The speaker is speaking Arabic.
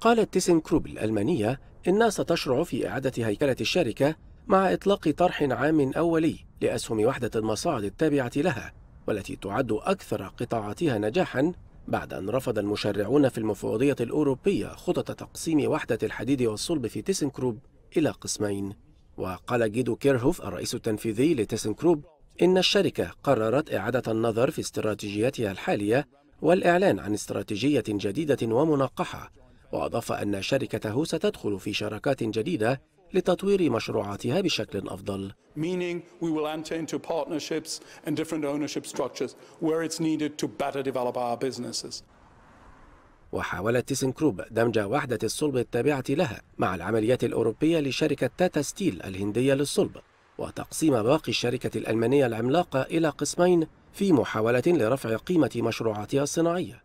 قالت تيسن كروب الألمانية إنها ستشرع في إعادة هيكلة الشركة مع إطلاق طرح عام أولي لأسهم وحدة المصاعد التابعة لها والتي تعد أكثر قطاعاتها نجاحاً بعد أن رفض المشرعون في المفوضية الأوروبية خطط تقسيم وحدة الحديد والصلب في تيسن كروب إلى قسمين. وقال جيدو كيرهوف الرئيس التنفيذي لتيسن كروب إن الشركة قررت إعادة النظر في استراتيجيتها الحالية والإعلان عن استراتيجية جديدة ومنقحة وأضاف أن شركته ستدخل في شراكات جديدة لتطوير مشروعاتها بشكل أفضل. وحاولت تيسن كروب دمج وحدة الصلب التابعة لها مع العمليات الأوروبية لشركة تاتا ستيل الهندية للصلب وتقسيم باقي الشركة الألمانية العملاقة إلى قسمين في محاولة لرفع قيمة مشروعاتها الصناعية